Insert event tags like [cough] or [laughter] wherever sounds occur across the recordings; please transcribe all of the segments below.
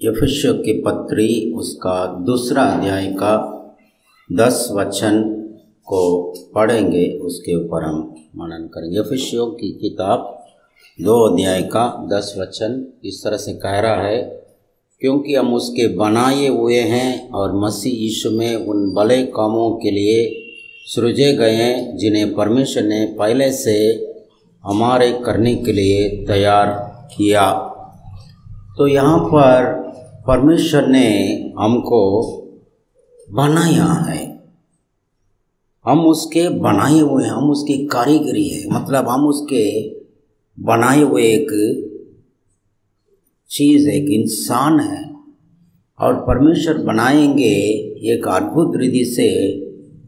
यफिष्य की पत्री, उसका दूसरा अध्याय का दस वचन को पढ़ेंगे, उसके ऊपर हम मनन करेंगे। यफिष्यों की किताब दो अध्याय का दस वचन इस तरह से कह रहा है, क्योंकि हम उसके बनाए हुए हैं और मसीह यीशु में उन भले कामों के लिए सृजे गए हैं, जिन्हें परमेश्वर ने पहले से हमारे करने के लिए तैयार किया। तो यहाँ पर परमेश्वर ने हमको बनाया है। हम उसके बनाए हुए हैं, हम उसकी कारीगरी है। मतलब हम उसके बनाए हुए एक चीज़ है, एक इंसान है। और परमेश्वर बनाएँगे, एक अद्भुत रीति से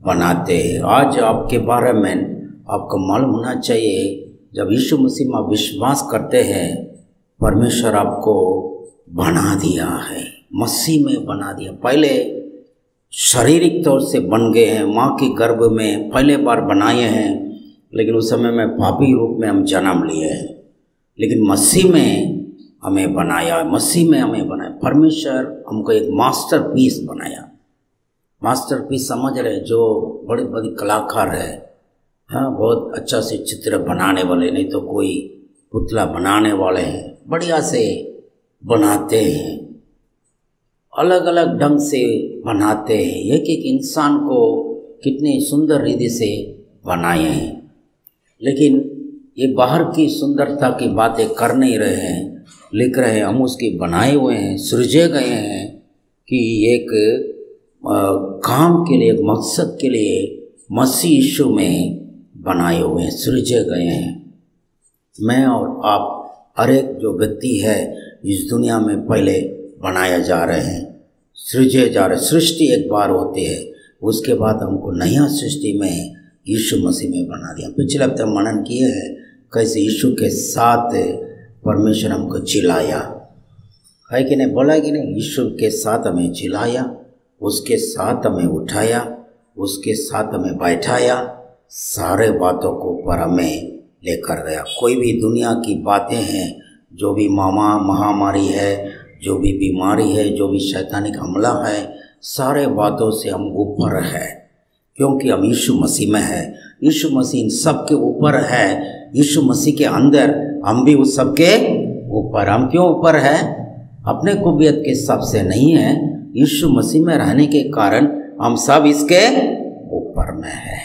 बनाते हैं। आज आपके बारे में आपको मालूम होना चाहिए, जब यीशु मसीह में विश्वास करते हैं, परमेश्वर आपको बना दिया है। मसीह में बना दिया। पहले शारीरिक तौर से बन गए हैं। माँ के गर्भ में पहले बार बनाए हैं, लेकिन उस समय में पापी रूप में हम जन्म लिए हैं। लेकिन मसीह में हमें बनाया, मसीह में हमें बनाया। परमेश्वर हमको एक मास्टर पीस बनाया। मास्टर पीस समझ रहे, जो बड़े बड़े कलाकार है। हाँ बहुत अच्छा से चित्र बनाने वाले, नहीं तो कोई पुतला बनाने वाले हैं। बढ़िया से बनाते हैं। अलग अलग ढंग से बनाते हैं। एक एक इंसान को कितनी सुंदर रीति से बनाए हैं। लेकिन ये बाहर की सुंदरता की बातें कर नहीं रहे हैं। लिख रहे हैं, हम उसके बनाए हुए हैं, सृजे गए हैं कि एक काम के लिए मकसद के लिए मसीह यीशु में बनाए हुए हैं, सृजे गए हैं। मैं और आप, हर एक जो व्यक्ति है इस दुनिया में पहले बनाया जा रहे हैं। सृजे जा रहे, सृष्टि एक बार होती है, उसके बाद हमको नया सृष्टि में यीशु मसीह में बना दिया। पिछले हफ़्ते मनन किए हैं कैसे यीशु के साथ परमेश्वर हमको चिल्लाया। है कि नहीं? बोला कि नहीं? यीशु के साथ हमें चिल्लाया, उसके साथ हमें उठाया, उसके साथ हमें बैठाया, सारे बातों को पर हमें लेकर गया। कोई भी दुनिया की बातें हैं जो भी मामा महामारी है, जो भी बीमारी है, जो भी शैतानिक हमला है, सारे बातों से हम ऊपर है। क्योंकि हम यीशु मसीह में है। यीशु मसीह इन सब के ऊपर है। यीशु मसीह के अंदर हम भी उस सब के ऊपर। हम क्यों ऊपर है? अपने कुबियत के हिसाब से नहीं है। यीशु मसीह में रहने के कारण हम सब इसके ऊपर में है।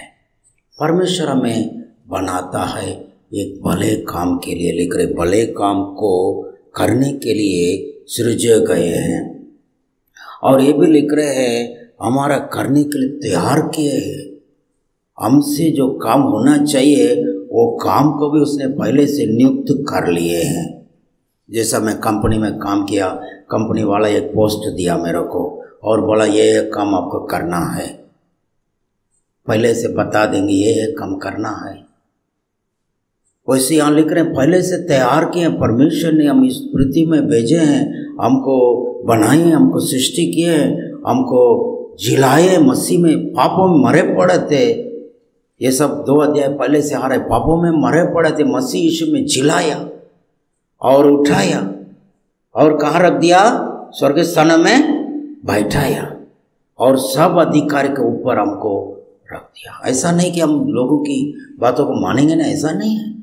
परमेश्वर हमें बनाता है। एक भले काम के लिए लिख रहे, भले काम को करने के लिए सृजे गए हैं। और ये भी लिख रहे हैं, हमारा करने के लिए तैयार किए हैं। हमसे जो काम होना चाहिए, वो काम को भी उसने पहले से नियुक्त कर लिए हैं। जैसा मैं कंपनी में काम किया, कंपनी वाला एक पोस्ट दिया मेरे को, और बोला, ये काम आपको करना है। पहले से बता देंगे, ये काम करना है। वैसे यहाँ लिख रहे हैं, पहले से तैयार किए हैं परमेश्वर ने हम इस पृथ्वी में भेजे हैं, हमको बनाए हैं, हमको सृष्टि किए हैं, हमको जिलाए मसीह में पापों में मरे पड़े थे। ये सब दो अध्याय पहले से रहे पापों में मरे पड़े थे, मसीह यीशु में जिलाया और उठाया और कहाँ रख दिया? स्वर्ग स्थान में बैठाया और सब अधिकार के ऊपर हमको रख दिया। ऐसा नहीं कि हम लोगों की बातों को मानेंगे ना, ऐसा नहीं है।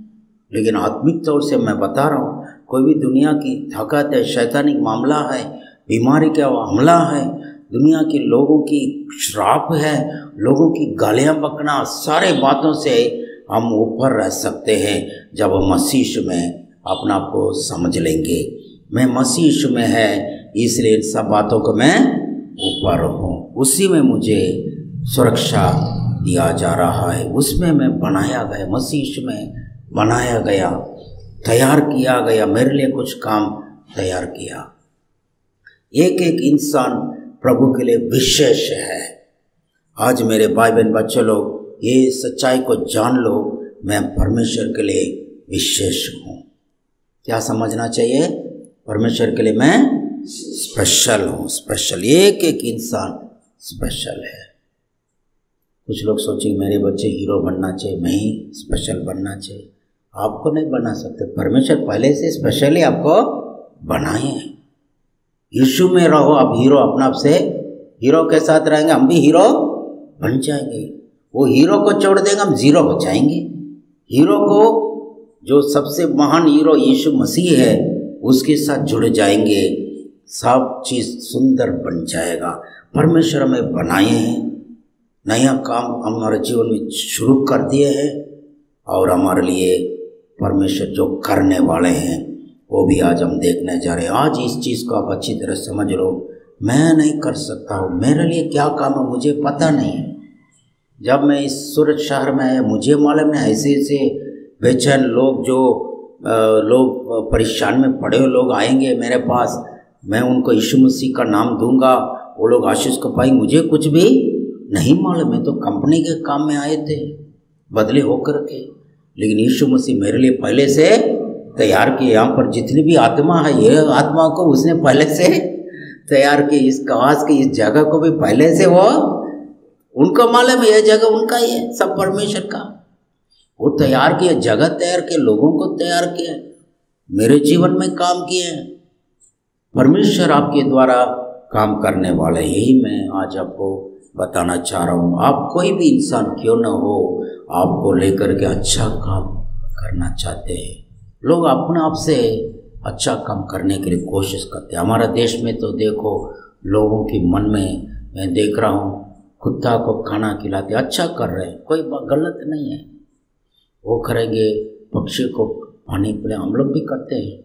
लेकिन आत्मिक तौर से मैं बता रहा हूँ, कोई भी दुनिया की ताकत है, शैतानिक मामला है, बीमारी का हमला है, दुनिया के लोगों की श्राप है, लोगों की गालियाँ बकना, सारे बातों से हम ऊपर रह सकते हैं जब हम मसीह में अपना आप को समझ लेंगे। मैं मसीह में है, इसलिए इन सब बातों को मैं ऊपर हूँ। उसी में मुझे सुरक्षा दिया जा रहा है, उसमें मैं बनाया गया, मसीह में बनाया गया, तैयार किया गया, मेरे लिए कुछ काम तैयार किया। एक एक इंसान प्रभु के लिए विशेष है। आज मेरे भाई बहन बच्चे लोग, ये सच्चाई को जान लो, मैं परमेश्वर के लिए विशेष हूँ। क्या समझना चाहिए? परमेश्वर के लिए मैं स्पेशल हूँ स्पेशल एक एक इंसान स्पेशल है। कुछ लोग सोचेंगे, मेरे बच्चे हीरो बनना चाहिए, मैं ही स्पेशल बनना चाहिए। आपको नहीं बना सकते। परमेश्वर पहले से स्पेशली आपको बनाए हैं। यीशु में रहो, आप हीरो अपना आप से हीरो के साथ रहेंगे, हम भी हीरो बन जाएँगे। वो हीरो को छोड़ देंगे, हम ज़ीरो हो जाएँगे। हीरो को जो सबसे महान हीरो यीशु मसीह है, उसके साथ जुड़ जाएँगे। सब चीज़ सुंदर बन जाएगा। परमेश्वर हमें बनाए हैं। नया काम हमारे जीवन में शुरू कर दिए हैं और हमारे लिए परमेश्वर जो करने वाले हैं, वो भी आज हम देखने जा रहे हैं। आज इस चीज़ को आप अच्छी तरह समझ लो। मैं नहीं कर सकता हूँ। मेरे लिए क्या काम है, मुझे पता नहीं। है जब मैं इस सूरत शहर में आया, मुझे मालूम है ऐसे ऐसे बेचैन लोग जो लोग परेशान में पड़े हुए लोग आएँगे मेरे पास, मैं उनको यीशु मसीह का नाम दूँगा, वो लोग आशीष को पाएँगे। मुझे कुछ भी नहीं मालूम। है तो कंपनी के काम में आए थे, बदले होकर के। लेकिन यीशु मसीह मेरे लिए पहले से तैयार किए यहाँ पर जितनी भी आत्मा है ये आत्मा को उसने पहले से तैयार की। इस कवास की, इस जगह को भी पहले से वो, उनको मालूम है, यह जगह उनका ही है, सब परमेश्वर का। वो तैयार किए, जगह तैयार किए, लोगों को तैयार किए, मेरे जीवन में काम किए। परमेश्वर आपके द्वारा काम करने वाले यही मैं आज आपको बताना चाह रहा हूँ। आप कोई भी इंसान क्यों ना हो आपको लेकर के अच्छा काम करना चाहते हैं। लोग अपने आप से अच्छा काम करने के लिए कोशिश करते हैं। हमारा देश में तो देखो, लोगों के मन में मैं देख रहा हूँ कुत्ता को खाना खिलाते अच्छा कर रहे हैं। कोई गलत नहीं है। वो करेंगे, पक्षी को पानी पिला हम लोग भी करते हैं।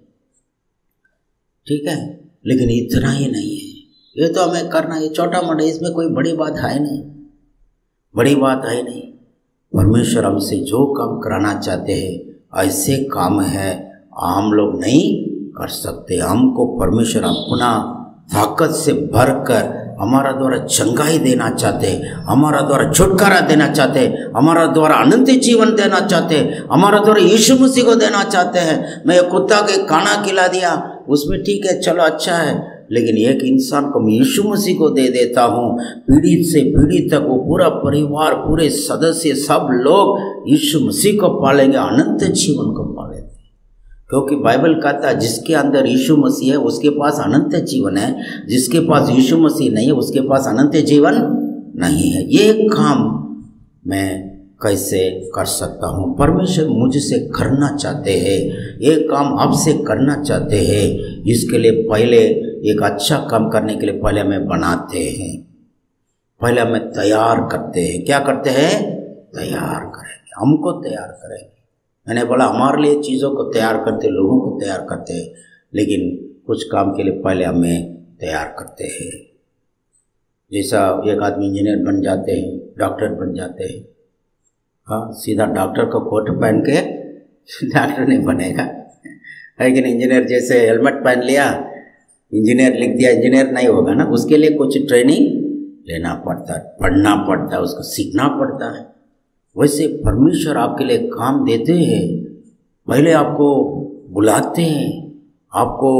ठीक है? लेकिन इतना ही नहीं है। ये तो हमें करना है छोटा मोटा इसमें कोई बड़ी बात है नहीं। बड़ी बात है नहीं। परमेश्वर हमसे जो काम कराना चाहते हैं, ऐसे काम है, हम लोग नहीं कर सकते। हमको परमेश्वर अपना ताकत से भर कर हमारा द्वारा चंगाई देना चाहते हमारा द्वारा छुटकारा देना चाहते हमारा द्वारा अनंत जीवन देना चाहते हमारा द्वारा यीशु मसीह को देना चाहते हैं। मैं कुत्ता के खाना खिला दिया, उसमें ठीक है, चलो अच्छा है। लेकिन एक इंसान को मैं यीशु मसीह को दे देता हूँ। पीढ़ी से पीढ़ी तक वो पूरा परिवार, पूरे सदस्य, सब लोग यीशु मसीह को पालेंगे, अनंत जीवन को पालेंगे। क्योंकि बाइबल कहता है, जिसके अंदर यीशु मसीह है, उसके पास अनंत जीवन है। जिसके पास यीशु मसीह नहीं है, उसके पास अनंत जीवन नहीं है। ये काम मैं कैसे कर सकता हूँ? परमेश्वर मुझसे करना चाहते हैं। ये काम आपसे करना चाहते हैं। इसके लिए पहले एक अच्छा काम करने के लिए पहले हमें बनाते हैं। पहले हमें तैयार करते हैं। क्या करते हैं? तैयार करेंगे। हमको तैयार करेंगे। मैंने बोला, हमारे लिए चीज़ों को तैयार करते, लोगों को तैयार करते हैं, लेकिन कुछ काम के लिए पहले हमें तैयार करते हैं। जैसा एक आदमी इंजीनियर बन जाते हैं, डॉक्टर बन जाते हैं। हाँ सीधा डॉक्टर का कोट पहन के [laughs] डॉक्टर नहीं बनेगा। लेकिन इंजीनियर जैसे हेलमेट पहन लिया इंजीनियर लिख दिया, इंजीनियर नहीं होगा ना, उसके लिए कुछ ट्रेनिंग लेना पड़ता है, पढ़ना पड़ता है, उसको सीखना पड़ता है। वैसे परमेश्वर आपके लिए काम देते हैं, पहले आपको बुलाते हैं, आपको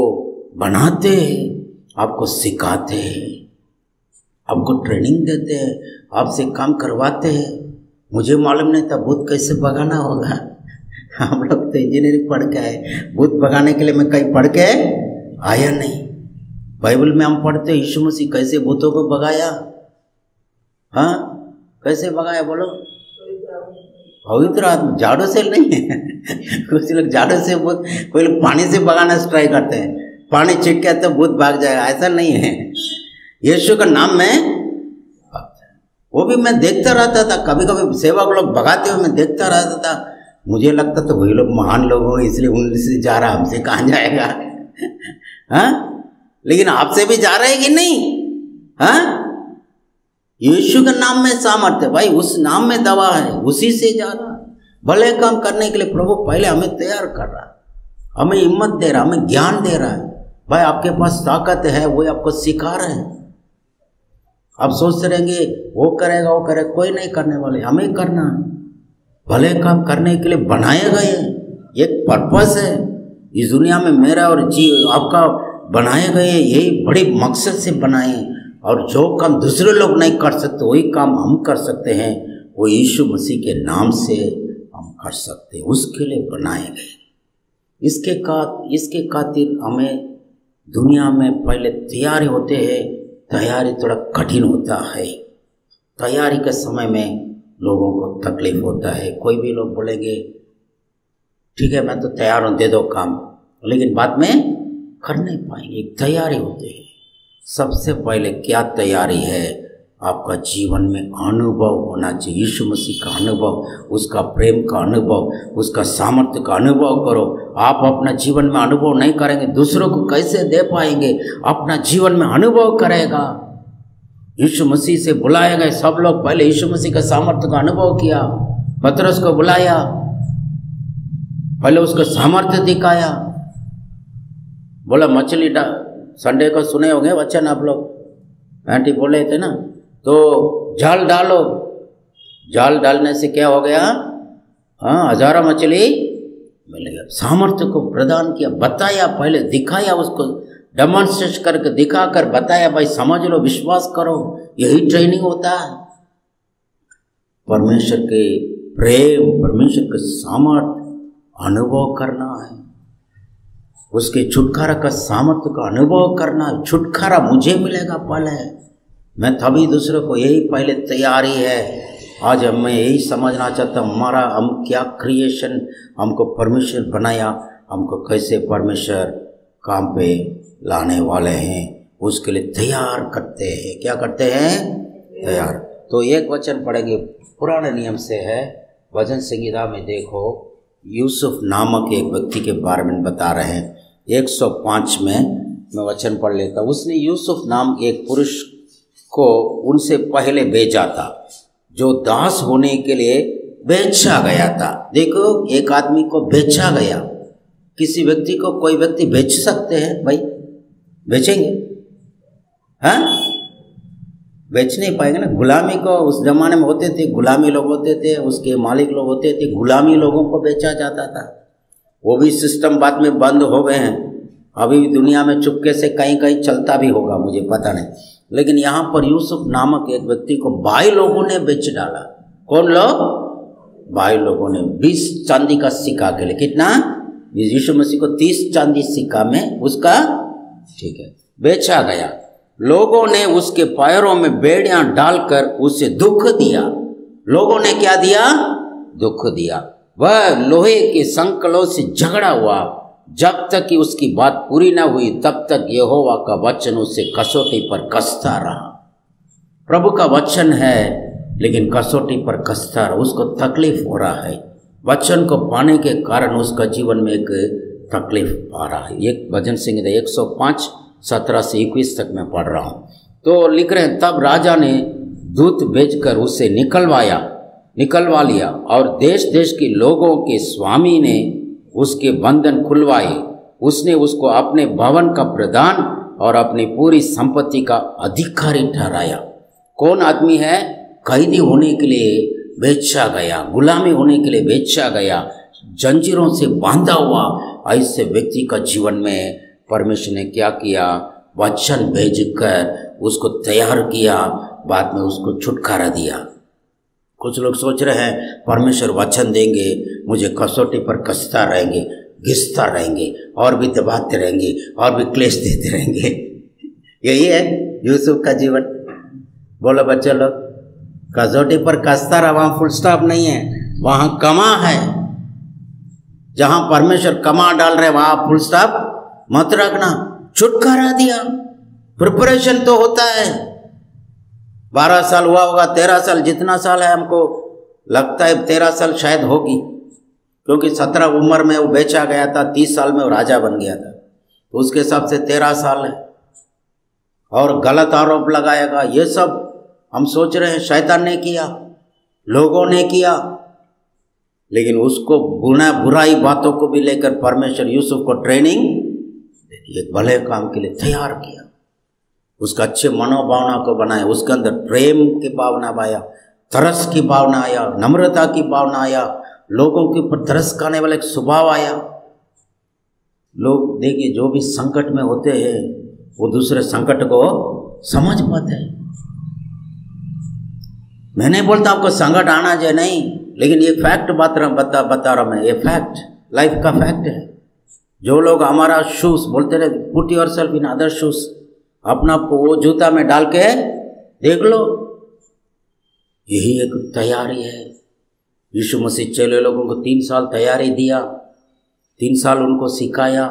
बनाते हैं, आपको सिखाते हैं, आपको ट्रेनिंग देते हैं, आपसे काम करवाते हैं। मुझे मालूम नहीं था भूत कैसे भगाना होगा। [laughs] हम लोग तो इंजीनियरिंग पढ़ के आए, भूत भगाने के लिए मैं कहीं पढ़ के आया नहीं। बाइबल में हम पढ़ते यीशु मसीह कैसे भूतों को भगाया? हाँ? कैसे भगाया, बोलो? पवित्र आत्मा झाड़ू से नहीं है। [laughs] कुछ लोग झाड़ू से भूत, कोई लोग पानी से भगाना ट्राई करते हैं। पानी छिट के तो भूत भाग जाएगा, ऐसा नहीं है। यीशु का नाम में वो भी मैं देखता रहता था कभी कभी सेवक लोग भगाते हुए मैं देखता रहता था। मुझे लगता था वही लोग महान लोग हो इसलिए उनसे जा रहा, हमसे कहाँ जाएगा? [laughs] हाँ? लेकिन आपसे भी जा रहे कि नहीं? हाँ? यीशु के नाम में सामर्थ्य, भाई, उस नाम में दवा है, उसी से जा रहा भले काम करने के लिए प्रभु पहले हमें तैयार कर रहा हमें हिम्मत दे रहा हमें ज्ञान दे रहा है। भाई, आपके पास ताकत है, वो आपको सिखा रहे हैं। आप सोचते रहेंगे, वो करेगा वो करेगा, कोई नहीं करने वाले, हमें करना है। भले काम करने के लिए बनाए गए एक पर्पस है। इस दुनिया में मेरा और जी, आपका बनाए गए, यही बड़े मकसद से बनाए। और जो काम दूसरे लोग नहीं कर सकते, वही काम हम कर सकते हैं। वो यीशु मसीह के नाम से हम कर सकते हैं, उसके लिए बनाए गए। इसके का इसके खातिर हमें दुनिया में पहले तैयारी होते हैं। तैयारी थोड़ा कठिन होता है। तैयारी के समय में लोगों को तकलीफ़ होता है। कोई भी लोग बोलेंगे, ठीक है, मैं तो तैयार हूँ, दे दो काम। लेकिन बाद में कर नहीं पाएँगे तैयारी होती है। सबसे पहले क्या तैयारी है? आपका जीवन में अनुभव होना चाहिए। यीशु मसीह का अनुभव, उसका प्रेम का अनुभव, उसका सामर्थ्य का अनुभव करो। आप अपना जीवन में अनुभव नहीं करेंगे, दूसरों को कैसे दे पाएँगे? अपना जीवन में अनुभव करेगा। यीशु मसीह से बुलाए गए सब लोग पहले यीशु मसीह का सामर्थ्य का अनुभव किया। पत्रस को बुलाया, पहले उसका सामर्थ्य दिखाया। बोला, मछली डा, संडे को सुने होंगे वचन आप लोग? आंटी बोले थे ना तो जाल डालो। जाल डालने से क्या हो गया? हाँ हज़ारों मछली मिल गया। सामर्थ्य को प्रदान किया, बताया पहले, दिखाया उसको डेमोन्स्ट्रेट करके दिखा कर बताया, भाई समझ लो, विश्वास करो, यही ट्रेनिंग होता है। परमेश्वर के प्रेम, परमेश्वर के सामर्थ्य, अनुभव करना है। उसके छुटकारा का सामर्थ्य का अनुभव करना, छुटकारा मुझे मिलेगा पहले। मैं तभी दूसरों को यही पहले तैयारी है। आज हम मैं यही समझना चाहता हूँ हमारा हम क्या क्रिएशन हमको परमेश्वर बनाया, हमको कैसे परमेश्वर काम पे लाने वाले हैं, उसके लिए तैयार करते हैं। क्या करते हैं? तैयार। तो एक वचन पढ़ेंगे, पुराने नियम से है, वचन संगीता में देखो, यूसुफ नामक एक व्यक्ति के बारे में बता रहे हैं। 105 में मैं वचन पढ़ लेता। उसने यूसुफ नाम एक पुरुष को उनसे पहले भेजा था, जो दास होने के लिए बेचा गया था। देखो, एक आदमी को बेचा गया। किसी व्यक्ति को कोई व्यक्ति बेच सकते हैं? भाई, बेचेंगे? हाँ? बेच नहीं पाएँगे ना। गुलामी को उस जमाने में होते थे, गुलामी लोग होते थे, उसके मालिक लोग होते थे, गुलामी लोगों को बेचा जाता था। वो भी सिस्टम बाद में बंद हो गए हैं। अभी दुनिया में चुपके से कहीं कहीं चलता भी होगा, मुझे पता नहीं। लेकिन यहाँ पर यूसुफ नामक एक व्यक्ति को बाई लोगों ने बेच डाला। कौन लोग? बाई लोगों ने। बीस चांदी का सिक्का के लिए। कितना? यीशु मसीह को तीस चांदी सिक्का में उसका ठीक है, बेचा गया। लोगों ने उसके पैरों में बेड़ियाँ डालकर उसे दुख दिया। लोगों ने क्या दिया? दुख दिया। वह लोहे के संकलों से झगड़ा हुआ। जब तक कि उसकी बात पूरी ना हुई, तब तक यहोवा का वचन उसे कसौटी पर कसता रहा। प्रभु का वचन है, लेकिन कसौटी पर कसता रहा। उसको तकलीफ़ हो रहा है। वचन को पाने के कारण उसका जीवन में एक तकलीफ़ आ रहा है। एक भजन सिंह एक सौ पाँच, सत्रह से इक्कीस तक मैं पढ़ रहा हूँ। तो लिख रहे हैं, तब राजा ने दूत भेजकर उसे निकलवाया। निकलवा लिया। और देश देश के लोगों के स्वामी ने उसके बंधन खुलवाए। उसने उसको अपने भवन का प्रदान और अपनी पूरी संपत्ति का अधिकारी ठहराया। कौन आदमी है? कैदी होने के लिए बेचा गया, गुलामी होने के लिए बेचा गया, जंजीरों से बांधा हुआ। ऐसे व्यक्ति का जीवन में परमेश्वर ने क्या किया? वचन भेजकर उसको तैयार किया। बाद में उसको छुटकारा दिया। कुछ लोग सोच रहे हैं, परमेश्वर वचन देंगे, मुझे कसौटी पर कसता रहेंगे, घिसता रहेंगे, और भी दबाते रहेंगे, और भी क्लेश देते रहेंगे। [laughs] यही है यूसुफ का जीवन। बोलो बच्चे लोग, कसौटी पर कसता रहा, वहाँ फुल स्टॉप नहीं है, वहाँ कमा है। जहाँ परमेश्वर कमा डाल रहे वहाँ फुल स्टॉप मत रखना। छुटकारा दिया। प्रिपरेशन तो होता है। बारह साल हुआ होगा, तेरह साल, जितना साल है हमको, लगता है तेरह साल शायद होगी, क्योंकि सत्रह उम्र में वो बेचा गया था, तीस साल में वो राजा बन गया था। तो उसके हिसाब से तेरह साल है। और गलत आरोप लगाएगा, ये सब हम सोच रहे हैं, शैतान ने किया, लोगों ने किया, लेकिन उसको बुना, बुराई बातों को भी लेकर परमेश्वर यूसुफ को ट्रेनिंग एक भले काम के लिए तैयार किया। उसका अच्छे मनोभावना को बनाया, उसके अंदर प्रेम की भावना आया, तरस की भावना आया, नम्रता की भावना आया, लोगों के ऊपर तरस खाने वाला एक स्वभाव आया। लोग देखिए, जो भी संकट में होते हैं, वो दूसरे संकट को समझ पाते हैं। मैं नहीं बोलता आपको संकट आना चाहिए, नहीं, लेकिन ये फैक्ट बात रहा, बता बता रहा मैं, ये फैक्ट लाइफ का फैक्ट है। जो लोग हमारा शूज़ बोलते रहे put yourself in other shoes अपना वो जूता में डाल के देख लो। यही एक तैयारी है। यीशु मसीह चले लोगों को तीन साल तैयारी दिया, तीन साल उनको सिखाया,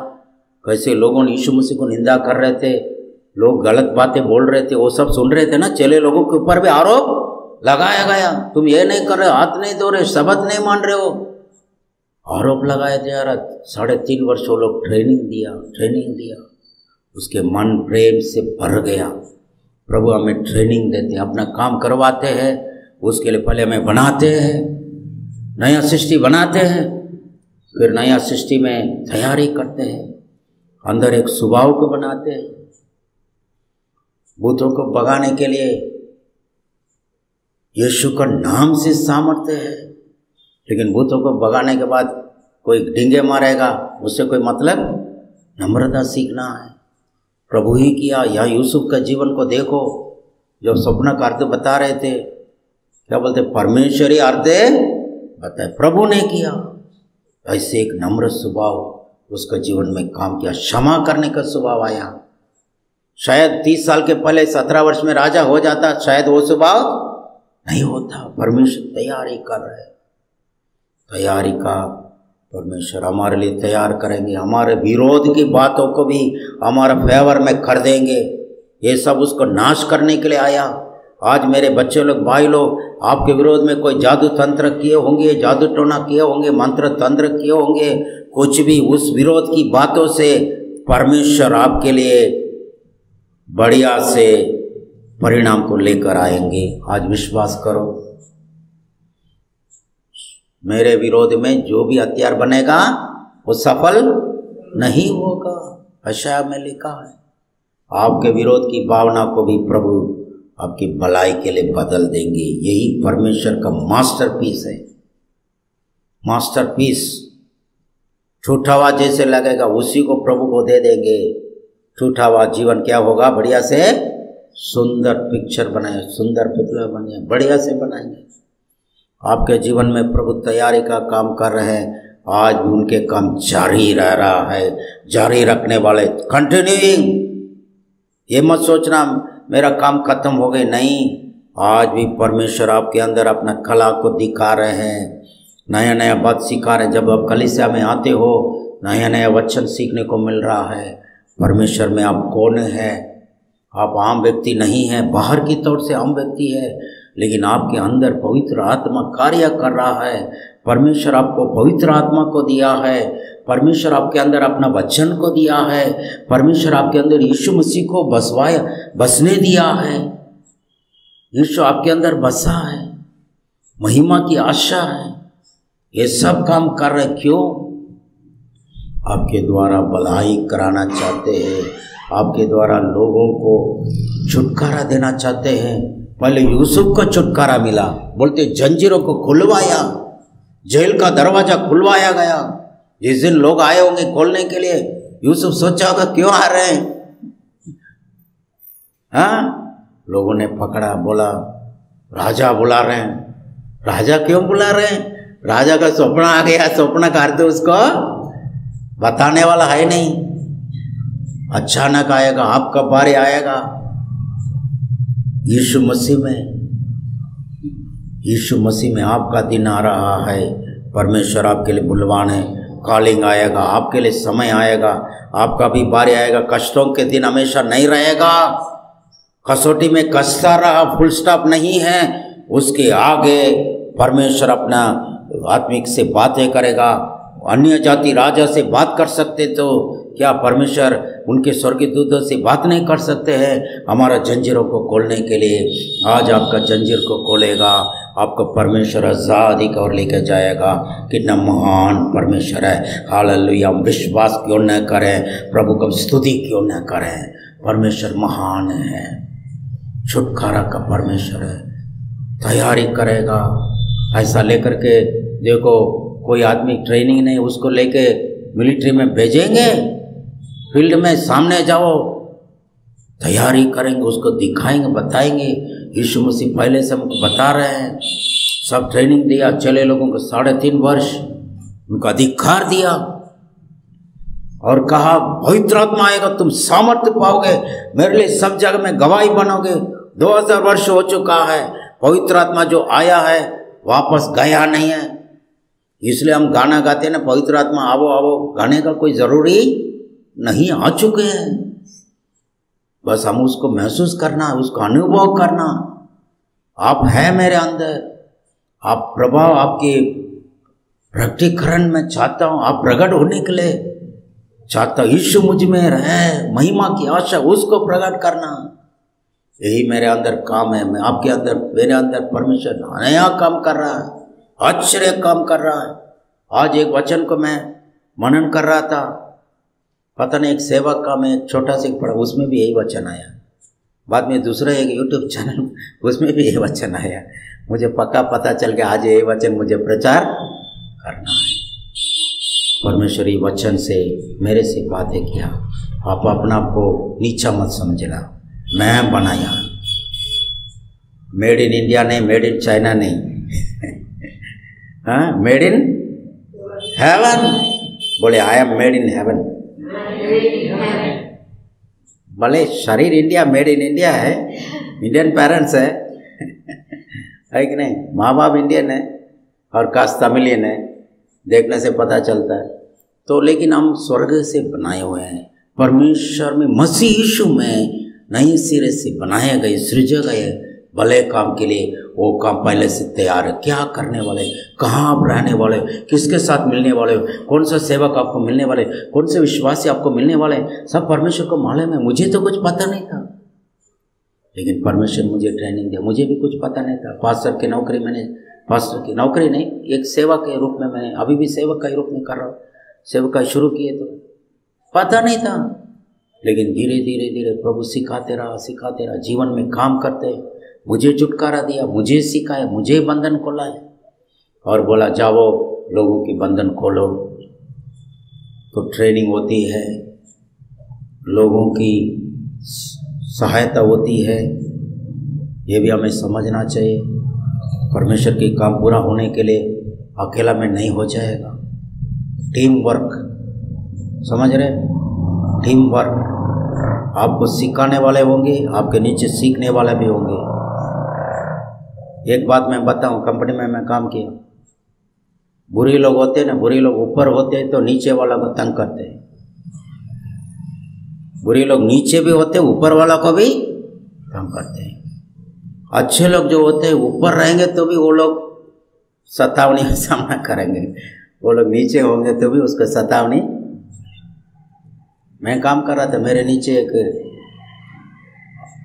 कैसे लोगों ने यीशु मसीह को निंदा कर रहे थे, लोग गलत बातें बोल रहे थे, वो सब सुन रहे थे ना, चले लोगों के ऊपर भी आरोप लगाया गया, तुम ये नहीं कर रहे हाथ नहीं धो रहे, शब्द नहीं मान रहे हो। आरोप लगाया थे यार साढ़े तीन वर्ष वो लोग ट्रेनिंग दिया ट्रेनिंग दिया। उसके मन प्रेम से भर गया। प्रभु हमें ट्रेनिंग देते हैं, अपना काम करवाते हैं, उसके लिए पहले हमें बनाते हैं, नया सृष्टि बनाते हैं, फिर नया सृष्टि में तैयारी करते हैं, अंदर एक स्वभाव को बनाते हैं भूतों को भगाने के लिए यीशु का नाम से सामर्थ्य है। लेकिन भूतों को भगाने के बाद कोई डिंगे मारेगा, उससे कोई मतलब? नम्रता सीखना है। प्रभु ही किया। या यूसुफ का जीवन को देखो जो स्वप्न का अर्थ बता रहे थे, क्या बोलते, परमेश्वरी अर्थ बताए, प्रभु ने किया। ऐसे एक नम्र स्वभाव, उसका जीवन में काम किया। क्षमा करने का स्वभाव आया। शायद तीस साल के पहले, सत्रह वर्ष में राजा हो जाता, शायद वो स्वभाव नहीं होता। परमेश्वर तैयारी कर रहे तैयारी का परमेश्वर हमारे लिए तैयार करेंगे। हमारे विरोध की बातों को भी हमारा फेवर में कर देंगे। ये सब उसको नाश करने के लिए आया। आज मेरे बच्चे लोग, भाई लोग, आपके विरोध में कोई जादू तंत्र किए होंगे, जादू टोना किए होंगे, मंत्र तंत्र किए होंगे, कुछ भी उस विरोध की बातों से परमेश्वर आपके लिए बढ़िया से परिणाम को लेकर आएँगे। आज विश्वास करो। मेरे विरोध में जो भी हथियार बनेगा वो सफल नहीं होगा। अशा में लिखा है आपके विरोध की भावना को भी प्रभु आपकी भलाई के लिए बदल देंगे। यही परमेश्वर का मास्टरपीस है। मास्टर मास्टरपीस छूठावा जैसे लगेगा उसी को प्रभु को दे देंगे। छूठावा जीवन क्या होगा? बढ़िया से सुंदर पिक्चर बनाए सुंदर पुतला बने बढ़िया से बनाएँगे। आपके जीवन में प्रभु तैयारी का काम कर रहे हैं। आज भी उनके काम जारी रह रहा है। जारी रखने वाले कंटिन्यूइंग ये मत सोचना, मेरा काम खत्म हो गए। नहीं, आज भी परमेश्वर आपके अंदर अपना कला को दिखा रहे हैं। नया नया बात सिखा रहे हैं। जब आप कलिसिया में आते हो नया नया वचन सीखने को मिल रहा है। परमेश्वर में आप कौन है? आप आम व्यक्ति नहीं हैं। बाहर की तौर से आम व्यक्ति है। लेकिन आपके अंदर पवित्र आत्मा कार्य कर रहा है। परमेश्वर आपको पवित्र आत्मा को दिया है। परमेश्वर आपके अंदर अपना वचन को दिया है। परमेश्वर आपके अंदर यीशु मसीह को बसवाया बसने दिया है। यीशु आपके अंदर बसा है। महिमा की आशा है। ये सब काम कर रहे क्यों? आपके द्वारा भलाई कराना चाहते हैं। आपके द्वारा लोगों को छुटकारा देना चाहते हैं। पहले यूसुफ को छुटकारा मिला। बोलते, जंजीरों को खुलवाया, जेल का दरवाज़ा खुलवाया गया। जिस दिन लोग आए होंगे खोलने के लिए, यूसुफ सोचा होगा, क्यों आ रहे हैं? हाँ? लोगों ने पकड़ा, बोला, राजा बुला रहे हैं। राजा क्यों बुला रहे हैं? राजा का सपना आ गया, सपना का अर्थ उसको। बताने वाला है नहीं। अचानक आएगा, आपका बारे आएगा। यीशु मसीह में, यीशु मसीह में आपका दिन आ रहा है। परमेश्वर आपके लिए बुलवाने कॉलिंग आएगा, आपके लिए समय आएगा, आपका भी बारे आएगा। कष्टों के दिन हमेशा नहीं रहेगा। कसौटी में कसता रहा फुल स्टॉप नहीं है। उसके आगे परमेश्वर अपना आत्मिक से बातें करेगा, अन्य जाति राजा से बात कर सकते तो क्या परमेश्वर उनके स्वर्गीय दूतों से बात नहीं कर सकते हैं? हमारा जंजीरों को खोलने के लिए आज आपका जंजीर को खोलेगा, आपको परमेश्वर आज़ादी की ओर लेकर जाएगा। कितना महान परमेश्वर है। हाल हम विश्वास क्यों न करें, प्रभु को स्तुति क्यों न करें। परमेश्वर महान है। छुटकारा का परमेश्वर है। तैयारी करेगा। ऐसा लेकर के देखो, कोई आदमी ट्रेनिंग नहीं, उसको लेके मिलिट्री में भेजेंगे। फ़ील्ड में सामने जाओ। तैयारी करेंगे, उसको दिखाएँगे, बताएँगे। यीशु मसीह पहले से हमको बता रहे हैं। सब ट्रेनिंग दिया, चले लोगों को साढ़े तीन वर्ष। उनको अधिकार दिया। और कहा, पवित्र आत्मा आएगा, तुम सामर्थ्य पाओगे। मेरे लिए सब जगह में गवाही बनोगे। दो हज़ार वर्ष हो चुका है। पवित्र आत्मा जो आया है, वापस गया नहीं है। इसलिए हम गाना गाते हैं ना, पवित्र आत्मा आवो आवो गाने का कोई ज़रूरी नहीं आ चुके हैं। बस हम उसको महसूस करना, उसको अनुभव करना। आप है मेरे अंदर। आप प्रभाव आपके प्रकटीकरण में चाहता हूँ, आप प्रकट होने के लिए चाहता यीशु मुझमें रहे, महिमा की आशा, उसको प्रकट करना। यही मेरे अंदर काम है। मैं आपके अंदर, मेरे अंदर परमेश्वर नया काम कर रहा है, आश्चर्य काम कर रहा है। आज एक वचन को मैं मनन कर रहा था। पता नहीं, एक सेवक का मैं एक छोटा सा पढ़ा, उसमें भी यही वचन आया। बाद में दूसरा एक यूट्यूब चैनल [laughs] उसमें भी यही वचन आया। मुझे पक्का पता चल गया, आज यही वचन मुझे प्रचार करना है। परमेश्वरी, वचन से मेरे से बातें किया। आप अपना आप को नीचा मत समझना। मैं बनाया। मेड इन इंडिया नहीं मेड इन चाइना नहीं। मेड इन हेवन बोले I am made in heaven भले शरीर इंडिया मेड इन इंडिया है इंडियन पेरेंट्स है है कि नहीं? माँ बाप इंडियन है और कास्ट तमिलियन है, देखने से पता चलता है। तो लेकिन हम स्वर्ग से बनाए हुए हैं, परमेश्वर में, मसीह यीशु में नए सिरे से बनाए गए सृजे गए भले काम के लिए वो काम पहले से तैयार है। क्या करने वाले? कहाँ आप रहने वाले? किसके साथ मिलने वाले हो? कौन सा सेवक आपको मिलने वाले? कौन से विश्वासी आपको मिलने वाले हैं? सब परमेश्वर को मालूम है। मुझे तो कुछ पता नहीं था। लेकिन परमेश्वर मुझे ट्रेनिंग दिया। मुझे भी कुछ पता नहीं था। पास्टर की नौकरी मैंने पास्टर की नौकरी नहीं, एक सेवा के रूप में मैंने अभी भी सेवक का रूप में कर रहा हूँ। सेवक शुरू किए तो पता नहीं था। लेकिन धीरे धीरे धीरे प्रभु सिखाते रहा सिखाते रहा। जीवन में काम करते मुझे छुटकारा दिया, मुझे सिखाया, मुझे बंधन खोलाया और बोला, जाओ, लोगों की बंधन खोलो। तो ट्रेनिंग होती है, लोगों की सहायता होती है, ये भी हमें समझना चाहिए। परमेश्वर के काम पूरा होने के लिए अकेला में नहीं हो जाएगा। टीम वर्क समझ रहे? टीम वर्क आपको सिखाने वाले होंगे, आपके नीचे सीखने वाले भी होंगे। एक बात मैं बताऊँ कंपनी में मैं काम किया। बुरी लोग होते ना, बुरी लोग ऊपर होते हैं तो नीचे वाला को तंग करते हैं। बुरी लोग नीचे भी होते ऊपर वाला को भी तंग करते हैं। अच्छे लोग जो होते हैं, ऊपर रहेंगे तो भी वो लोग सतावनी का सामना करेंगे। वो लोग नीचे होंगे तो भी उसको सतावनी। मैं काम कर रहा था, मेरे नीचे एक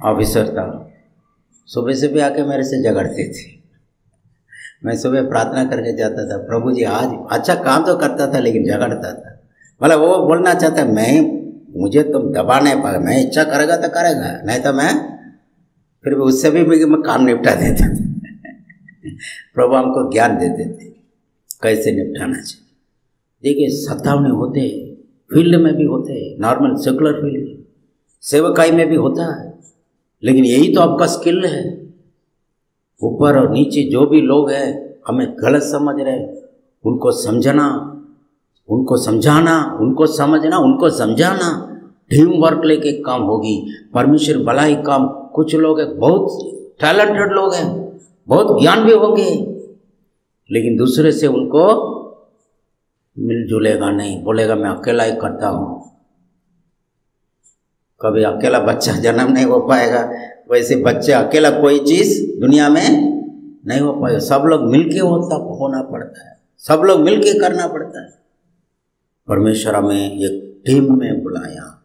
ऑफिसर था। सुबह से भी आके मेरे से झगड़ते थे। मैं सुबह प्रार्थना करके जाता था, प्रभु जी, आज अच्छा काम तो करता था, लेकिन झगड़ता था। मतलब वो बोलना चाहता मैं, मुझे तुम दबा नहीं पाए मैं इच्छा करेगा तो करेगा, नहीं तो मैं फिर भी उससे भी मैं काम निपटा देता था। [laughs] प्रभु हमको ज्ञान देते थे, कैसे निपटाना चाहिए। देखिए सतावने होते, फ़ील्ड में भी होते, नॉर्मल, सेकुलर फ़ील्ड सेवकाई में भी होता है। लेकिन यही तो आपका स्किल है। ऊपर और नीचे जो भी लोग हैं, हमें गलत समझ रहे उनको समझना, उनको समझाना, उनको समझना, उनको समझाना टीम वर्क लेके काम होगी। परमेश्वर भलाई काम, कुछ लोग हैं, बहुत टैलेंटेड लोग हैं, बहुत ज्ञान भी होंगे। लेकिन दूसरे से उनको मिलजुलेगा नहीं, बोलेगा, मैं अकेला ही करता हूँ। कभी अकेला बच्चा जन्म नहीं हो पाएगा। वैसे बच्चे अकेला कोई चीज़ दुनिया में नहीं हो पाएगा। सब लोग मिलके होता होना पड़ता है। सब लोग मिलके करना पड़ता है। परमेश्वर हमें एक टीम में बुलाया।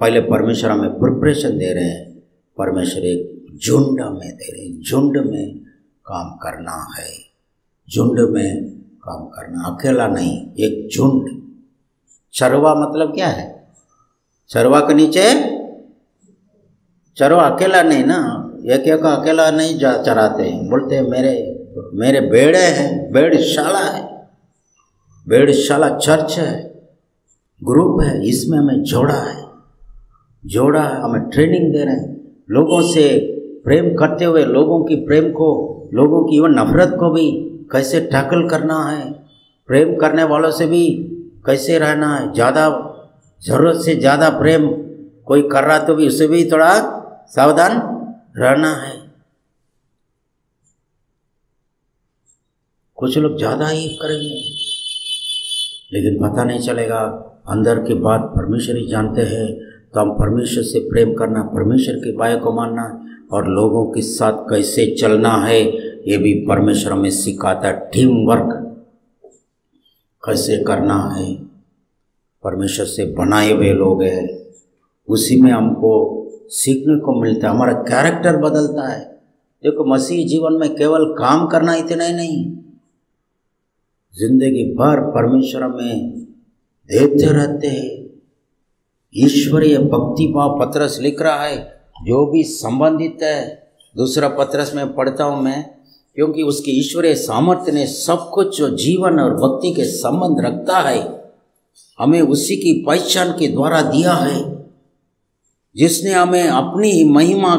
पहले परमेश्वर हमें प्रिपरेशन दे रहे हैं। परमेश्वर एक झुंड में दे रहे हैं। झुंड में काम करना है। झुंड में काम करना। अकेला नहीं, एक झुंड। चरवा मतलब क्या है? चरवा के नीचे चरवा अकेला नहीं ना, एक एक अकेला नहीं जा चराते हैं। बोलते हैं, मेरे मेरे बेड़े हैं, बेड़शाला है, बेड़शाला चर्च है, ग्रुप है, इसमें हमें जोड़ा है। जोड़ा है हमें ट्रेनिंग दे रहे हैं। लोगों से प्रेम करते हुए, लोगों की प्रेम को, लोगों की इवन नफरत को भी कैसे टैकल करना है? प्रेम करने वालों से भी कैसे रहना है? ज़्यादा ज़रूरत से ज़्यादा प्रेम कोई कर रहा तो भी उसे भी थोड़ा सावधान रहना है। कुछ लोग ज़्यादा ही करेंगे। लेकिन पता नहीं चलेगा, अंदर की बात परमेश्वर ही जानते हैं। तो हम परमेश्वर से प्रेम करना, परमेश्वर की बाय को मानना और लोगों के साथ कैसे चलना है, ये भी परमेश्वर हमें सिखाता है। टीम वर्क कैसे करना है। परमेश्वर से बनाए हुए लोग हैं। उसी में हमको सीखने को मिलता है। हमारा कैरेक्टर बदलता है। देखो, मसीह जीवन में केवल काम करना इतना ही नहीं, ज़िंदगी भर परमेश्वर में देते रहते हैं। ईश्वरीय भक्ति भाव पत्रस लिख रहा है, जो भी संबंधित है। दूसरा पत्रस में पढ़ता हूँ मैं, क्योंकि उसकी ईश्वरीय सामर्थ्य ने सब कुछ जो जीवन और भक्ति के संबंध रखता है, हमें उसी की पहचान के द्वारा दिया है। जिसने हमें अपनी महिमा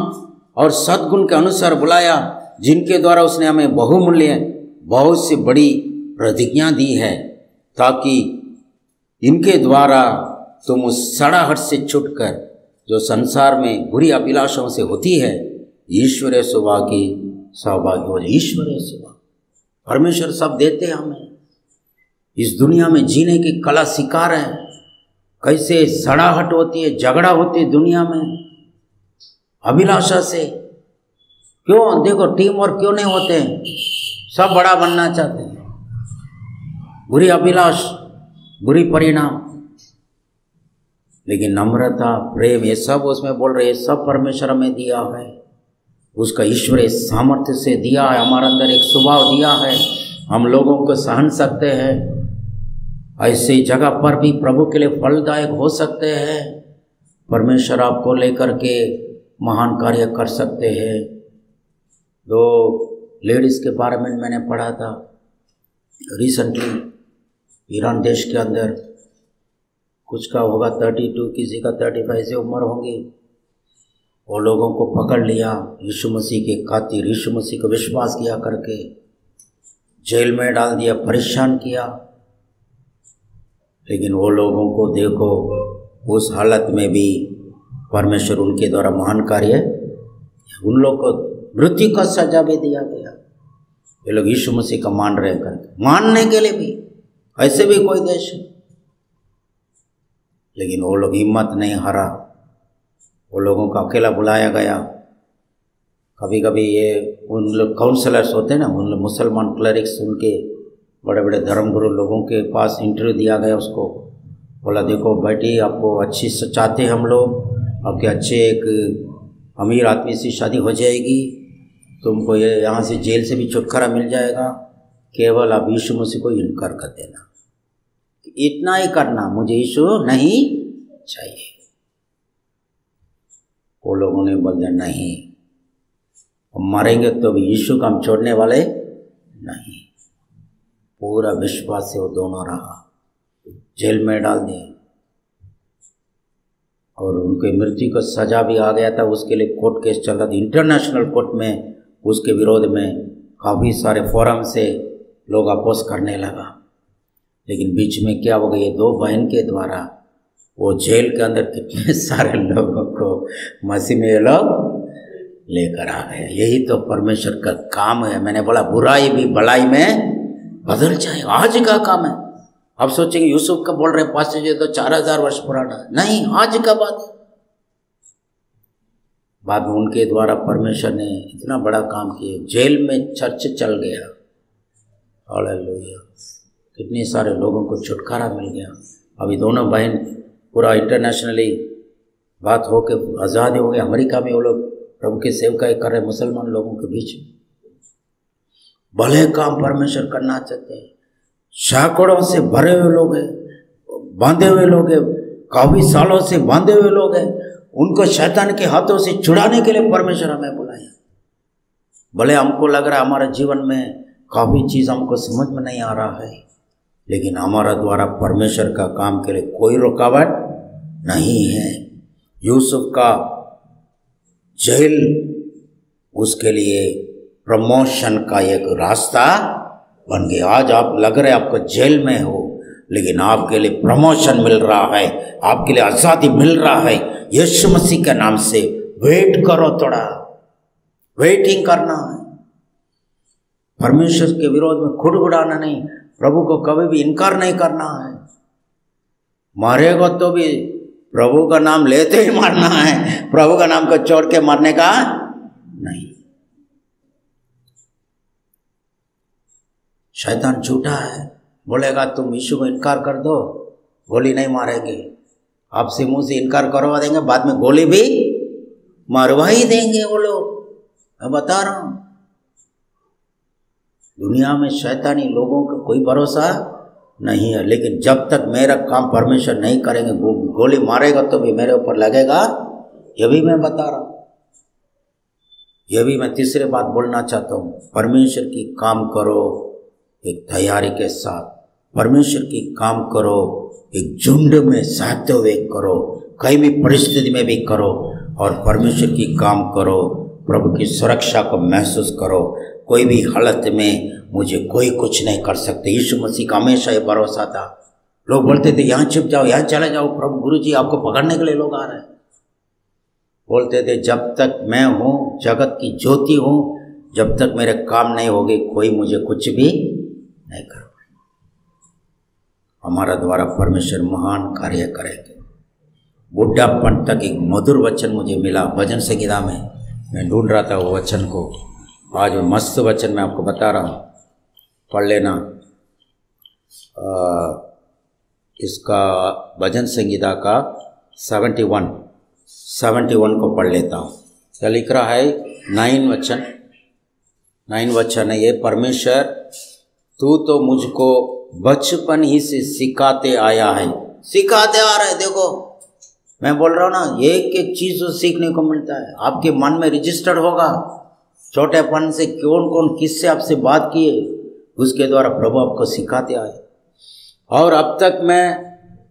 और सद्गुण के अनुसार बुलाया, जिनके द्वारा उसने हमें बहुमूल्य, बहुत सी बड़ी प्रतिज्ञा दी है, ताकि इनके द्वारा तुम उस सड़ाहट से छुटकर, जो संसार में बुरी अभिलाषाओं से होती है ईश्वरीय की सौभाग्य हो ईश्वरीय सुबह परमेश्वर सब देते हैं हमें। इस दुनिया में जीने की कला सिखा रहे हैं। कैसे सड़ाहट होती है, झगड़ा होती है दुनिया में, अभिलाषा से। क्यों? देखो टीम वर्क क्यों नहीं होते हैं? सब बड़ा बनना चाहते हैं। बुरी अभिलाष, बुरी परिणाम। लेकिन नम्रता, प्रेम, ये सब उसमें बोल रहे सब परमेश्वर में दिया है। उसका ईश्वरीय सामर्थ्य से दिया है, हमारे अंदर एक स्वभाव दिया है। हम लोगों को सहन सकते हैं। ऐसी जगह पर भी प्रभु के लिए फलदायक हो सकते हैं। परमेश्वर आपको लेकर के महान कार्य कर सकते हैं। दो लेडीज़ के बारे में मैंने पढ़ा था। रिसेंटली ईरान देश के अंदर कुछ का होगा थर्टी टू किसी का थर्टी फाइव से उम्र होंगी। वो लोगों को पकड़ लिया, यीशु मसीह के खातिर यीशु मसीह को विश्वास किया करके। जेल में डाल दिया, परेशान किया। लेकिन वो लोगों को देखो, उस हालत में भी परमेश्वर उनके द्वारा महान कार्य, उन लोग को मृत्यु का सजा भी दिया गया। ये लोग यीशु मसीह का मान रहे करके। मानने के लिए भी, ऐसे भी कोई देश है। लेकिन वो लोग हिम्मत नहीं हारा। वो लोगों को अकेला बुलाया गया। कभी कभी ये उन लोग काउंसलर्स होते हैं ना, उन लोग मुसलमान क्लरिक्स उनके बड़े बड़े धर्मगुरु लोगों के पास इंटरव्यू दिया गया उसको। बोला, देखो बेटी, आपको अच्छी चाहते हम लोग। आपके अच्छे एक अमीर आदमी से शादी हो जाएगी। तुमको ये यहाँ से जेल से भी छुटकारा मिल जाएगा। केवल आप यीशु मसीह को इनकार कर देना। इतना ही करना, मुझे यीशु नहीं चाहिए। वो लोगों ने बोल दिया, नहीं मरेंगे तो भी यीशु का हम छोड़ने वाले नहीं। पूरा विश्वास से वो दोनों रहा। जेल में डाल दिए। और उनके मृत्यु का सजा भी आ गया था, उसके लिए कोर्ट केस चल रहा था। इंटरनेशनल कोर्ट में उसके विरोध में काफ़ी सारे फोरम से लोग अपोज करने लगा। लेकिन बीच में क्या हो गया दो बहन के द्वारा वो जेल के अंदर कितने [laughs] सारे लोगों को मसीह में लोग लेकर आ गए। यही तो परमेश्वर का काम है। मैंने बोला, बुराई भी भलाई में बदल जाए, आज का काम है। अब सोचेंगे, यूसुफ का बोल रहे पास तो चार हज़ार वर्ष पुराना नहीं, आज का बात बाद में उनके द्वारा परमेश्वर ने इतना बड़ा काम किया, जेल में चर्च चल गया। कितने सारे लोगों को छुटकारा मिल गया। अभी दोनों बहन पूरा इंटरनेशनली बात हो के आज़ाद हो गए। अमेरिका में वो लोग प्रभु की सेवकाएँ कर रहे मुसलमान लोगों के बीच भले काम परमेश्वर करना चाहते हैं। सैकड़ों से भरे हुए लोग हैं, बांधे हुए लोग हैं, काफ़ी सालों से बांधे हुए लोग हैं। उनको शैतान के हाथों से छुड़ाने के लिए परमेश्वर हमें बुलाया। भले हमको लग रहा है हमारे जीवन में काफ़ी चीज़ हमको समझ में नहीं आ रहा है, लेकिन हमारा द्वारा परमेश्वर का काम के लिए कोई रुकावट नहीं है। यूसुफ का जेल उसके लिए प्रमोशन का एक रास्ता बन गया। आज आप लग रहे आपको जेल में हो, लेकिन आपके लिए प्रमोशन मिल रहा है, आपके लिए आज़ादी मिल रहा है। यीशु मसीह के नाम से वेट करो थोड़ा। वेटिंग करना है। परमेश्वर के विरोध में खुद उड़ाना नहीं, प्रभु को कभी भी इनकार नहीं करना है। मारेगा तो भी प्रभु का नाम लेते ही मारना है। प्रभु का नाम को छोड़ के मारने का नहीं। शैतान झूठा है। बोलेगा तुम यीशु को इनकार कर दो गोली नहीं मारेंगे। आपसे मुँह से इनकार करवा देंगे बाद में गोली भी मारवा ही देंगे वो लोग। मैं बता रहा हूँ दुनिया में शैतानी लोगों का कोई भरोसा नहीं है लेकिन जब तक मेरा काम परमेश्वर नहीं करेंगे गो, गोली मारेगा तो भी मेरे ऊपर लगेगा। यह भी मैं बता रहा हूँ। यह भी मैं तीसरे बात बोलना चाहता हूँ। परमेश्वर की काम करो एक तैयारी के साथ परमेश्वर की काम करो, एक झुंड में सहते हुए करो, कहीं भी परिस्थिति में भी करो और परमेश्वर की काम करो, प्रभु की सुरक्षा को महसूस करो। कोई भी हालत में मुझे कोई कुछ नहीं कर सकते। यीशु मसीह का हमेशा ये भरोसा था। लोग बोलते थे, यहाँ छिप जाओ, यहाँ चले जाओ, प्रभु गुरु जी आपको पकड़ने के लिए लोग आ रहे हैं। बोलते थे, जब तक मैं हूँ, जगत की ज्योति हूँ, जब तक मेरे काम नहीं होगी, कोई मुझे कुछ भी नहीं कर हमारा द्वारा परमेश्वर महान कार्य करेंगे। बुढ़ापन तक एक मधुर वचन मुझे मिला भजन संगीता में। मैं ढूंढ रहा था वो वचन को। आज मस्त वचन मैं आपको बता रहा हूँ। पढ़ लेना। आ, इसका भजन संगीता का सेवेंटी वन। सेवेंटी वन को पढ़ लेता हूँ। क्या लिख रहा है? नाइन वचन। नाइन वचन है ये परमेश्वर तू तो मुझको बचपन ही से सिखाते आया है। सिखाते आ रहे, देखो। मैं बोल रहा हूँ ना, एक एक चीज़ तो सीखने को मिलता है। आपके मन में रजिस्टर्ड होगा। छोटेपन से कौन कौन किससे आपसे बात किए, उसके द्वारा प्रभु आपको सिखाते आए। और अब तक मैं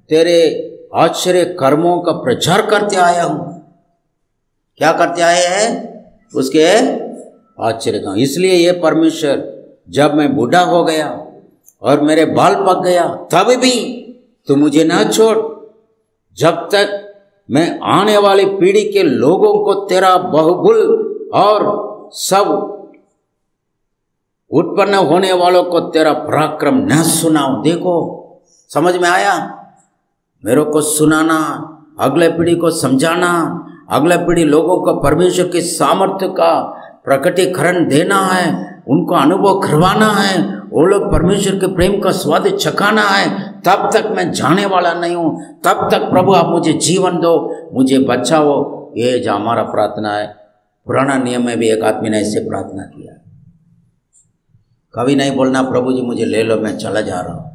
तेरे आश्चर्य कर्मों का प्रचार करते आया हूँ। क्या करते आए हैं? उसके आश्चर्य का इसलिए ये परमेश्वर जब मैं बूढ़ा हो गया और मेरे बाल पक गया, तब भी तू मुझे ना छोड़। जब तक मैं आने वाली पीढ़ी के लोगों को तेरा बहुबुल और सब उत्पन्न होने वालों को तेरा पराक्रम न सुनाओ देखो, समझ में आया? मेरे को सुनाना, अगले पीढ़ी को समझाना, अगले पीढ़ी लोगों को परमेश्वर के सामर्थ्य का प्रकटीकरण देना है। उनको अनुभव करवाना है, वो लोग परमेश्वर के प्रेम का स्वाद चखाना है, तब तक मैं जाने वाला नहीं हूँ। तब तक प्रभु आप मुझे जीवन दो, मुझे बचाओ। ये जो हमारा प्रार्थना है, पुराना नियम में भी एक आदमी ने ऐसे प्रार्थना किया। कभी नहीं बोलना, प्रभु जी मुझे ले लो, मैं चला जा रहा हूँ।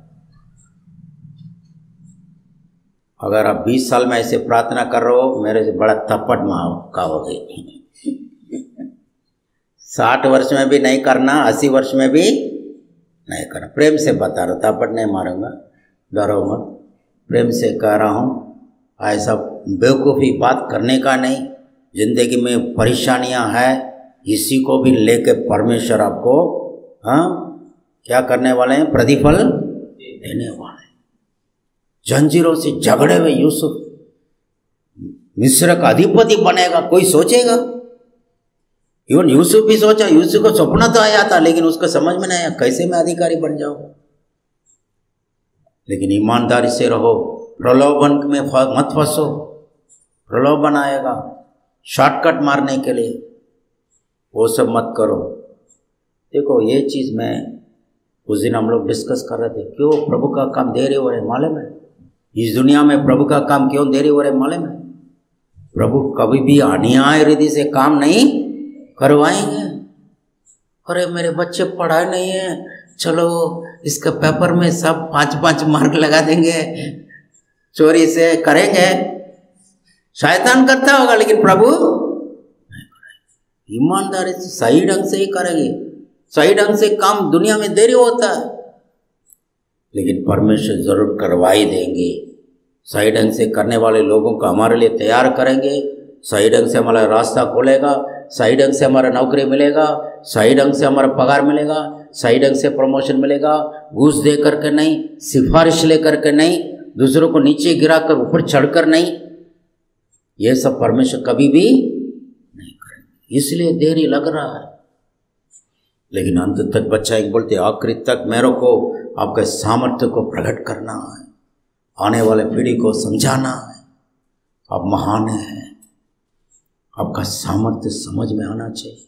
अगर आप 20 साल में ऐसे प्रार्थना कर रहे हो, मेरे से बड़ा तपट माँ का हो गई साठ वर्ष में भी नहीं करना, अस्सी वर्ष में भी नहीं करना। प्रेम से बता रहा तपट नहीं मारूँगा डरो मत प्रेम से कह रहा हूँ ऐसा बेवकूफ़ी बात करने का नहीं, ज़िंदगी में परेशानियाँ हैं, इसी को भी लेके परमेश्वर आपको हाँ क्या करने वाले हैं? प्रतिफल देने वाले जंजीरों से झगड़े हुए यूसुफ, मिस्र का अधिपति बनेगा, कोई सोचेगा? इवन यूसुफ भी सोचा यूसुफ को सपना तो आया था, लेकिन उसको समझ में नहीं आया, कैसे मैं अधिकारी बन जाऊँ? लेकिन ईमानदारी से रहो, प्रलोभन में मत फंसो। प्रलोभन आएगा शॉर्टकट मारने के लिए। वो सब मत करो। देखो, ये चीज़ मैं उस दिन हम लोग डिस्कस कर रहे थे, क्यों प्रभु का काम देरी हो रहे मालूम है? इस दुनिया में प्रभु का काम क्यों देरी हो रहे मालूम है? प्रभु कभी भी अन्याय रीति से काम नहीं करवाएँगे? अरे, मेरे बच्चे पढ़ाए नहीं है। चलो, इसका पेपर में सब पाँच पाँच मार्क लगा देंगे। चोरी से करेंगे। शैतान करता होगा, लेकिन प्रभु ईमानदारी से सही ढंग से ही करेंगे। सही ढंग से काम दुनिया में देरी होता है। लेकिन परमेश्वर ज़रूर करवा ही देंगे। सही ढंग से करने वाले लोगों को हमारे लिए तैयार करेंगे। सही ढंग से हमारा रास्ता खोलेगा। सही ढंग से हमारा नौकरी मिलेगा, सही ढंग से हमारा पगार मिलेगा, सही ढंग से प्रमोशन मिलेगा। घूस दे करके नहीं, सिफारिश लेकर के नहीं, दूसरों को नीचे गिरा कर ऊपर चढ़कर नहीं, ये सब परमेश्वर कभी भी नहीं करेंगे। इसलिए देरी लग रहा है। लेकिन अंत तक बच्चा एक बोलते, आखिरी तक मेरे को, आपके सामर्थ्य को प्रकट करना है। आने वाले पीढ़ी को समझाना है। आप महान हैं। आपका सामर्थ्य समझ में आना चाहिए।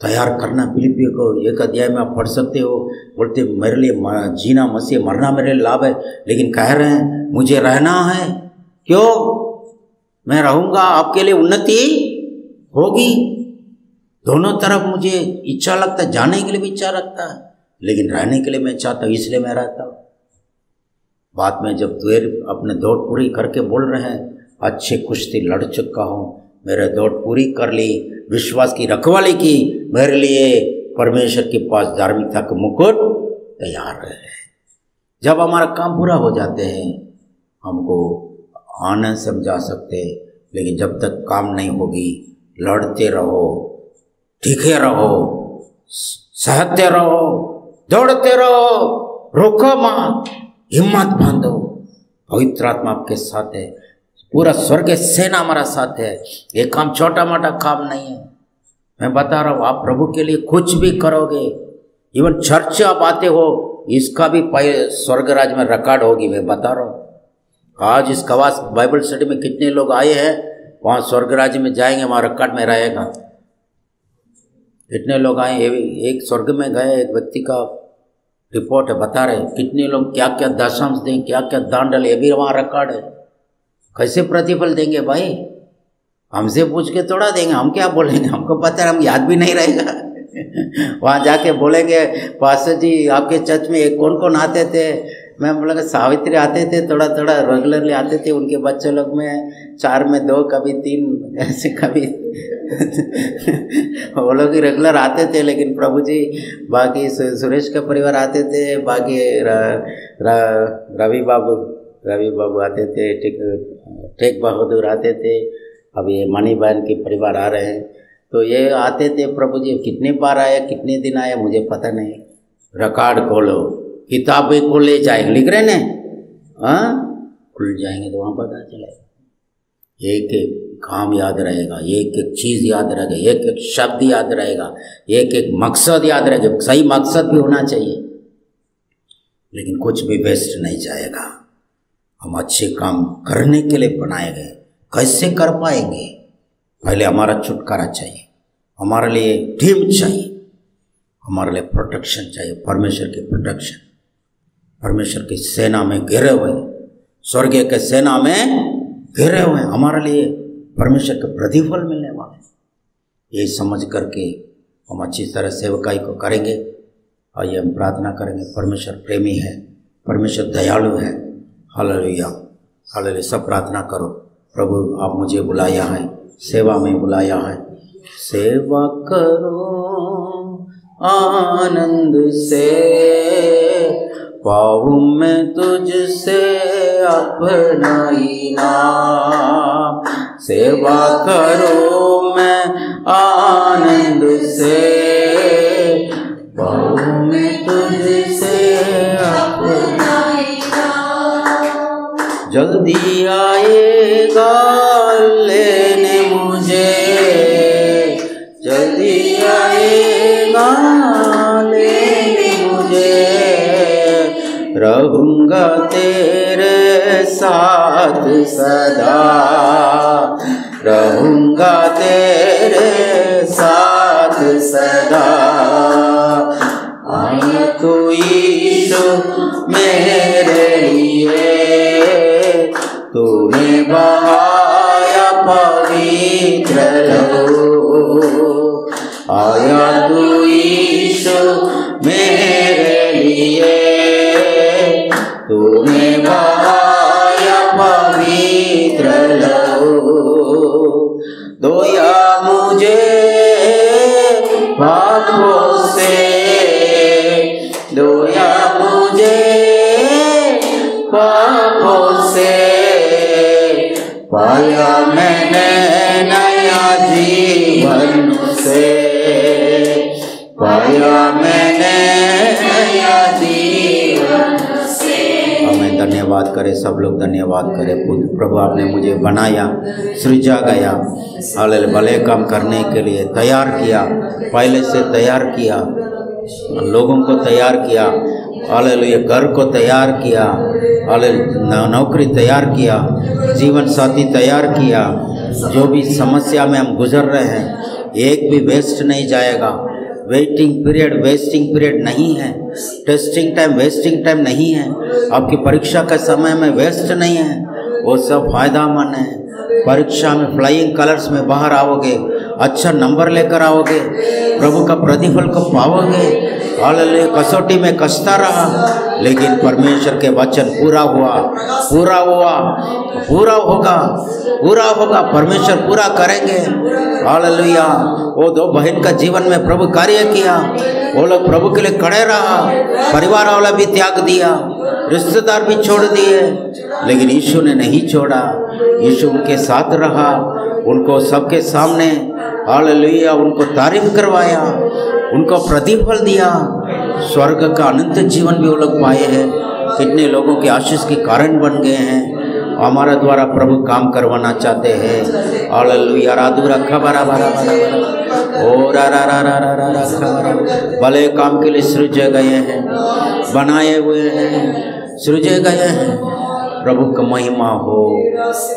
तैयार करना फिलिपियो को, एक अध्याय में आप पढ़ सकते हो, बोलते, मेरे लिए जीना मसीह, मरना मेरे लिए लाभ है। लेकिन कह रहे हैं, मुझे रहना है। क्यों? मैं रहूँगा, आपके लिए उन्नति होगी। दोनों तरफ़ मुझे इच्छा लगता है, जाने के लिए भी इच्छा रखता है। लेकिन रहने के लिए मैं चाहता हूँ, इसलिए मैं रहता हूँ। बाद में जब देर अपने दौड़ पूरी करके बोल रहे हैं अच्छे कुश्ती लड़ चुका हूँ। मेरे दौड़ पूरी कर ली। विश्वास की रखवाली की। मेरे लिए परमेश्वर के पास धार्मिकता का मुकुट तैयार है जब हमारा काम पूरा हो जाते हैं, हमको आनंद समझा सकते लेकिन जब तक काम नहीं होगी, लड़ते रहो ठीके रहो, सहते रहो, दौड़ते रहो, रोको मत, हिम्मत बांधो। पवित्र आत्मा आपके साथ है। पूरा स्वर्ग सेना हमारा साथ है। ये काम छोटा मोटा काम नहीं है। मैं बता रहा हूँ, आप प्रभु के लिए कुछ भी करोगे इवन चर्च आप आते हो, इसका भी स्वर्ग राज में रिकॉर्ड होगी, मैं बता रहा हूँ। आज इस कवास बाइबल स्टडी में कितने लोग आए हैं, वहाँ स्वर्ग राज्य में जाएँगे, वहाँ रिकॉर्ड में रहेगा। कितने लोग आए एक स्वर्ग में गए, एक व्यक्ति का रिपोर्ट है, बता रहे कितने लोग क्या क्या दशांश दें क्या क्या दान डाले ये भी वहाँ रिकॉर्ड है। कैसे प्रतिफल देंगे भाई? हमसे पूछ के थोड़ा देंगे। हम क्या बोलेंगे? हमको पता है, हम याद भी नहीं रहेगा। [laughs] वहाँ जाके बोलेंगे, पास्टर जी, आपके चर्च में कौन कौन आते थे? मैं बोला सावित्री आते थे थोड़ा थोड़ा रेगुलरली आते थे उनके बच्चे लोग में। चार में दो, कभी तीन, ऐसे कभी [laughs] वो लोग ही रेगुलर आते थे, लेकिन प्रभु जी, बाकी सुरेश का परिवार आते थे, बाकी रवि बाबू रवि बाबू आते थे टेक बहादुर आते थे। अब ये मणि बहन के परिवार आ रहे हैं। तो ये आते थे, प्रभु जी, कितने बार आए, कितने दिन आए, मुझे पता नहीं। रिकॉर्ड खोलो, किताबें को ले जाएँगे। लिख रहे ने? हाँ? खुल जाएँगे तो वहाँ पता चलेगा। एक एक काम याद रहेगा, एक एक चीज़ याद रहेगा, एक एक शब्द याद रहेगा, एक एक मकसद याद रहेगा। सही मकसद भी होना चाहिए, लेकिन कुछ भी वेस्ट नहीं जाएगा। हम अच्छे काम करने के लिए बनाए गए। कैसे कर पाएँगे? पहले हमारा छुटकारा चाहिए। हमारे लिए टीम चाहिए। हमारे लिए प्रोटेक्शन चाहिए। परमेश्वर की प्रोटेक्शन परमेश्वर की सेना में घिरे हुए। स्वर्गीय के सेना में घिरे हुए। हमारे लिए परमेश्वर के प्रतिफल मिलने वाले। ये समझ करके हम अच्छी तरह सेवकाई को करेंगे। और ये हम प्रार्थना करेंगे। परमेश्वर प्रेमी है। परमेश्वर दयालु है। हालेलुया हालेलुया सब प्रार्थना करो। प्रभु, आप मुझे बुलाया है। सेवा में बुलाया है। सेवा करो आनंद से। पाऊँ मैं तुझसे अपना नाम। सेवा करो मैं आनंद से। जल्दी आएगा लेने मुझे। जल्दी आएगा लेने मुझे। रहूँगा तेरे साथ सदा। रहूँगा तेरे साथ सदा। आया तो ईशु मेरे पापों से पाया मैंने नया जीवन से पाया मैंने नया जीवन से हमें धन्यवाद करें, सब लोग धन्यवाद करें। प्रभु आपने मुझे बनाया सृजा गया हाल भले काम करने के लिए तैयार किया पहले से तैयार किया, लोगों को तैयार किया। हालेलुया, घर को तैयार किया। हाले नौकरी तैयार किया, जीवन साथी तैयार किया। जो भी समस्या में हम गुजर रहे हैं, एक भी वेस्ट नहीं जाएगा। वेटिंग पीरियड वेस्टिंग पीरियड नहीं है। टेस्टिंग टाइम वेस्टिंग टाइम नहीं है। आपकी परीक्षा का समय में वेस्ट नहीं है। वो सब फ़ायदा मंद है। परीक्षा में फ्लाइंग कलर्स में बाहर आओगे अच्छा नंबर लेकर आओगे, प्रभु का प्रतिफल को पाओगे। हालेलुया, कसौटी में कसता रहा, लेकिन परमेश्वर के वचन पूरा हुआ पूरा हुआ, पूरा होगा पूरा होगा, परमेश्वर पूरा करेंगे। हालेलुया वो दो बहन का जीवन में प्रभु कार्य किया, वो लोग प्रभु के लिए खड़े रहा, परिवार वाला भी त्याग दिया, रिश्तेदार भी छोड़ दिए, लेकिन यीशु ने नहीं छोड़ा। यीशु उनके साथ रहा, उनको सबके सामने हालेलुया, उनको तारीफ़ करवाया, उनको प्रतिफल दिया। स्वर्ग का अनंत जीवन भी वो लोग पाए हैं। कितने लोगों के आशीष के कारण बन गए हैं। हमारा द्वारा प्रभु काम करवाना चाहते हैं। हालेलुया, राधु रखा, बरा बरा बरा ओ, रा रा रा रा रा रा भले काम के लिए सृजे गए हैं, बनाए हुए हैं सृजे गए हैं। प्रभु का महिमा हो।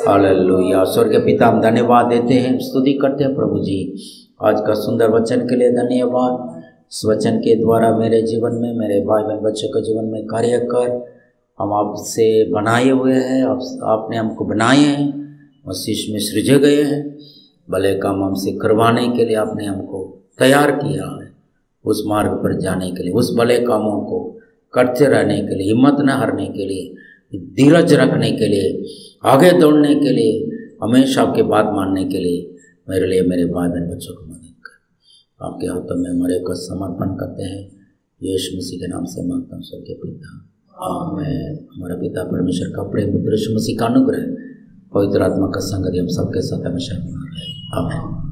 हालेलुया। स्वर्ग पिता, हम धन्यवाद देते हैं, स्तुति करते हैं प्रभु जी। आज का सुंदर वचन के लिए धन्यवाद। इस वचन के द्वारा मेरे जीवन में, मेरे भाई बहन बच्चों के जीवन में कार्य कर, हम आपसे बनाए हुए हैं, आप, आपने हमको बनाए हैं मसीश में सृजे गए हैं। भले काम हमसे करवाने के लिए आपने हमको तैयार किया है, उस मार्ग पर जाने के लिए, उस भले कामों को करते रहने के लिए, हिम्मत न हारने के लिए धीरज रखने के लिए, आगे दौड़ने के लिए, हमेशा आपके बात मानने के लिए मेरे लिए मेरे भाई बहन बच्चों को मदद कर। आपके हाथों में हमारे को समर्पण करते हैं। यीशु मसीह के नाम से माँगता हूँ सबके पिता। मैं हमारा पिता परमेश्वर का प्रेम यीशु मसीह का अनुग्रह, पवित्र आत्मा का संगति हम सबके साथ हमेशा बना रहे।